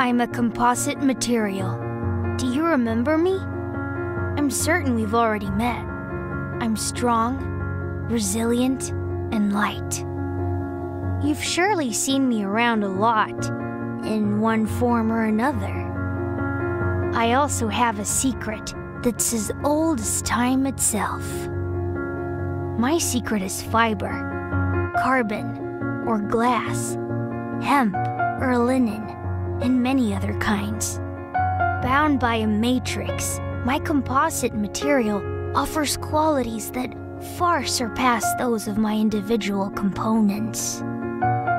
I'm a composite material. Do you remember me? I'm certain we've already met. I'm strong, resilient, and light. You've surely seen me around a lot, in one form or another. I also have a secret that's as old as time itself. My secret is fiber, carbon, or glass, hemp or linen, and many other kinds. Bound by a matrix, my composite material offers qualities that far surpass those of my individual components.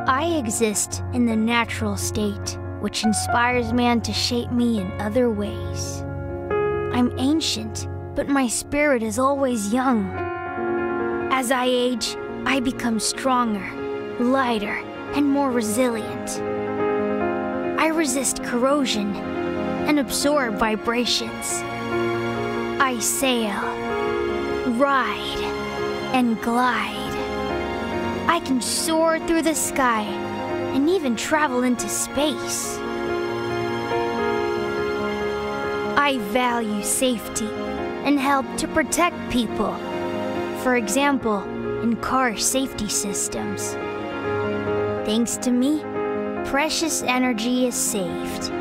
I exist in the natural state, which inspires man to shape me in other ways. I'm ancient, but my spirit is always young. As I age, I become stronger, lighter, and more resilient. I resist corrosion and absorb vibrations. I sail, ride, and glide. I can soar through the sky and even travel into space. I value safety and help to protect people. For example, in car safety systems. Thanks to me, precious energy is saved.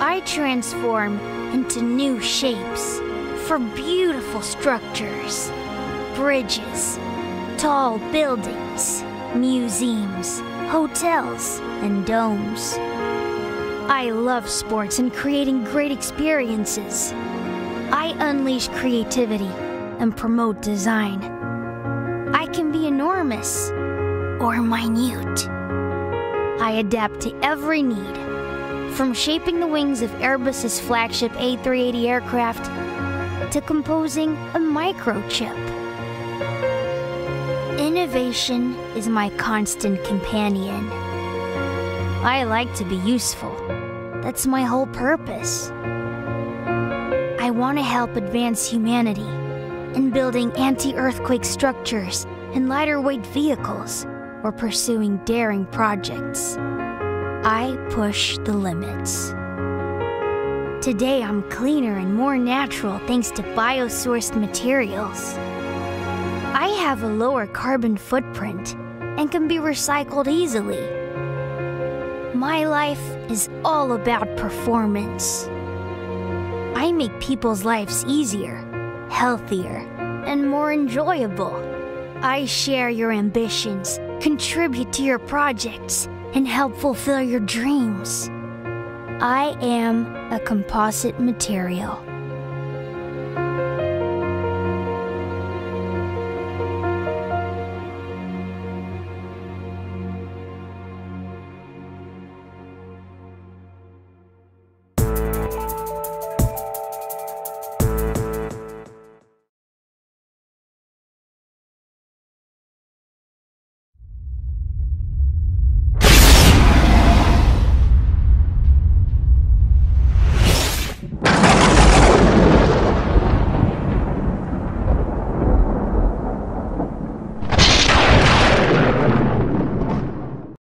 I transform into new shapes for beautiful structures, bridges, tall buildings, museums, hotels, and domes. I love sports and creating great experiences. I unleash creativity and promote design. I can be enormous or minute. I adapt to every need, from shaping the wings of Airbus's flagship A380 aircraft to composing a microchip. Innovation is my constant companion. I like to be useful. That's my whole purpose. I want to help advance humanity in building anti earthquake structures and lighter weight vehicles or pursuing daring projects. I push the limits. Today I'm cleaner and more natural thanks to biosourced materials. I have a lower carbon footprint and can be recycled easily. My life is all about performance. I make people's lives easier, healthier, and more enjoyable. I share your ambitions, contribute to your projects, and help fulfill your dreams. I am a composite material.